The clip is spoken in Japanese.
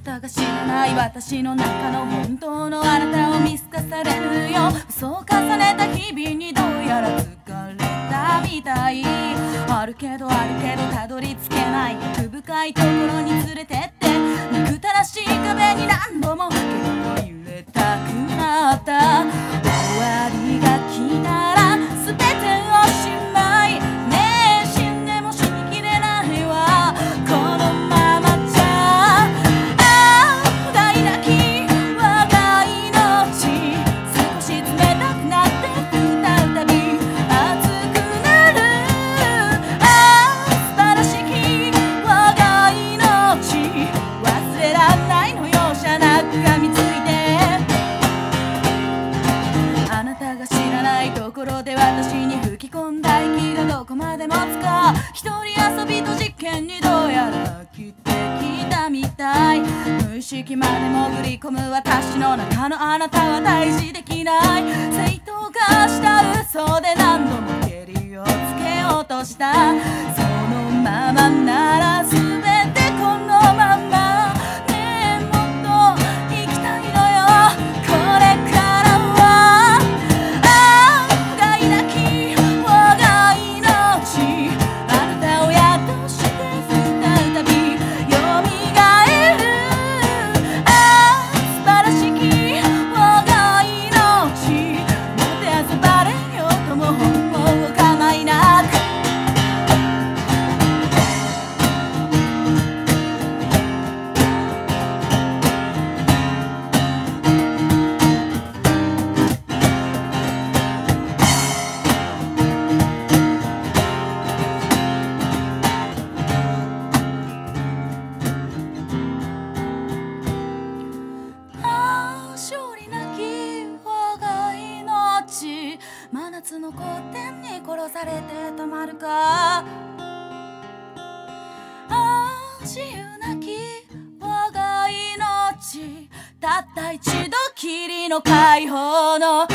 なたが知らない私の中の本当のあなたを見透かされるよ。そう重ねた日々にどうやら疲れたみたい。あるけどあるけどたどり着けない。奥深いところに連れてって。憎たらしい壁にまで持つか一人遊びと実験にどうやら切ってきたみたい無意識まで潜り込む私の中のあなたは大事できない。正当化した嘘で何度も蹴りをつけようとした。の古典に殺されてたまるか。ああ自由なき我が命たった一度きりの解放の